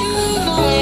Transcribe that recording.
you